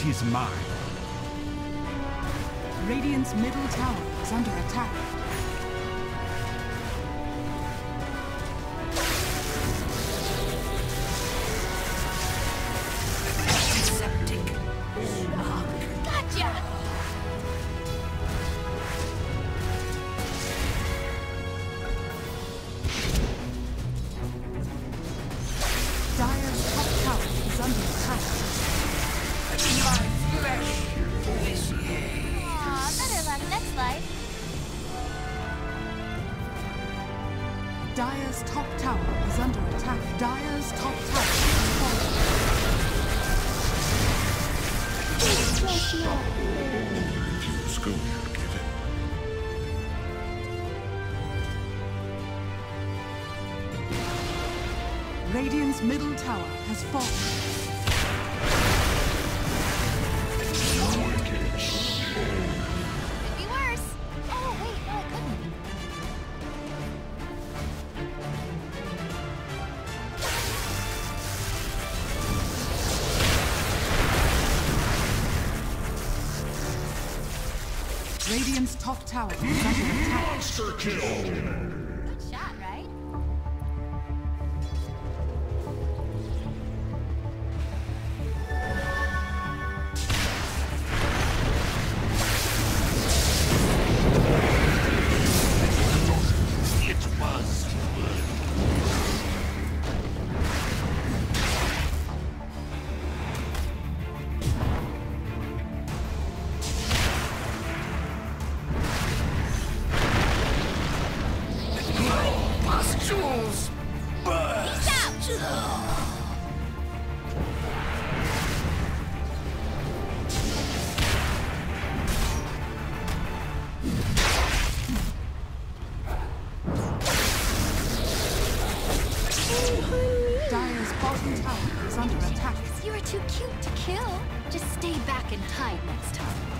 Tis mine. Radiant's middle tower is under attack. Dire's top tower is under attack. Dire's top tower is falling. Refuse, go here, give it. Radiant's middle tower has fallen. Radiant's top tower is under attack. Monster kill! Peace out! Dire's bottom tower is under attack. You're too cute to kill. Just stay back and hide next time.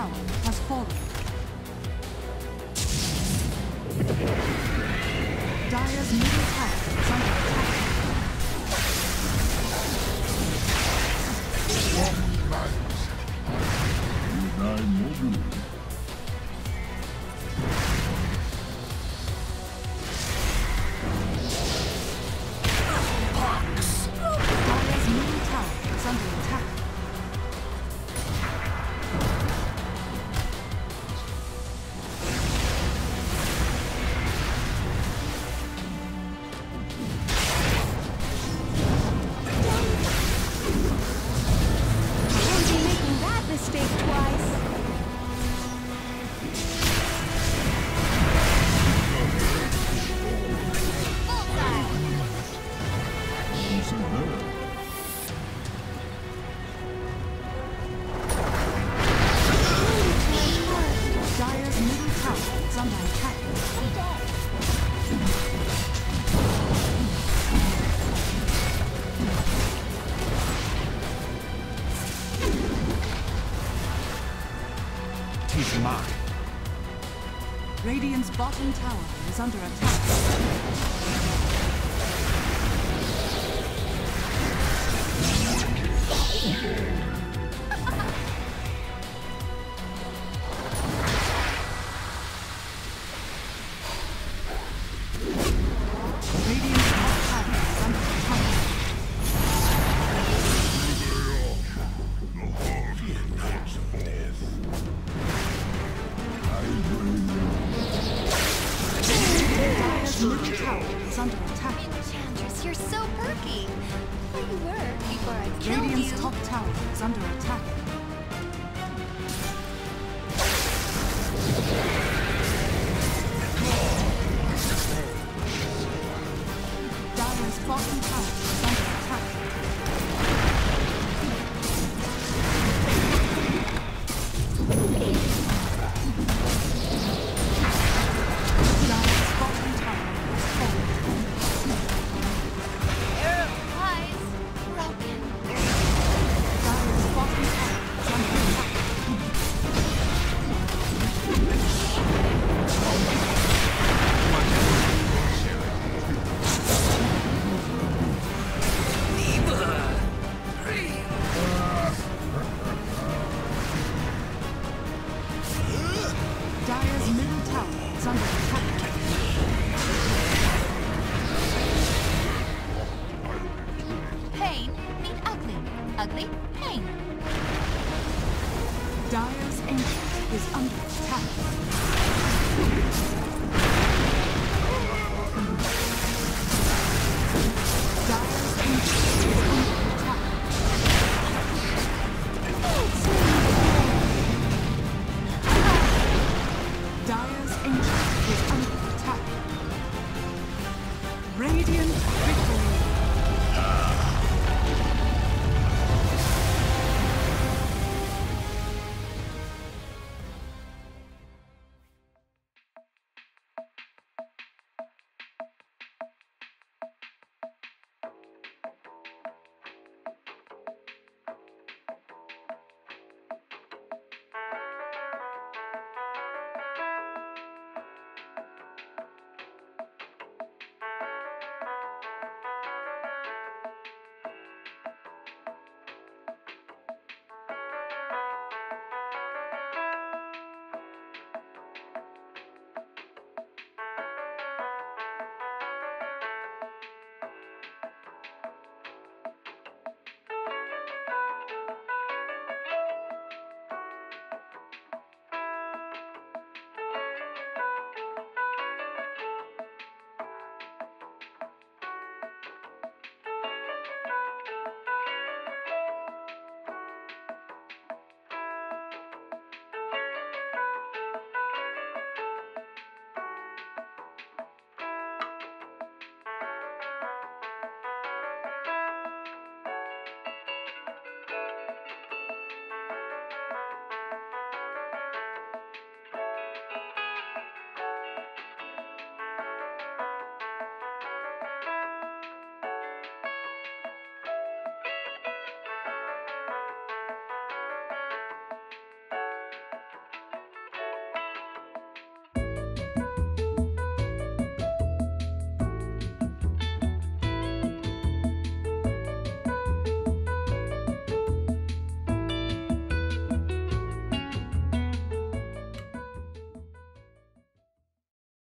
Tower has fallen. Dire's middle tower is mine. Radiant's bottom tower is under attack. Yeah. You're so perky. Well, you were before I killed Radiant's you. top tower is under attack.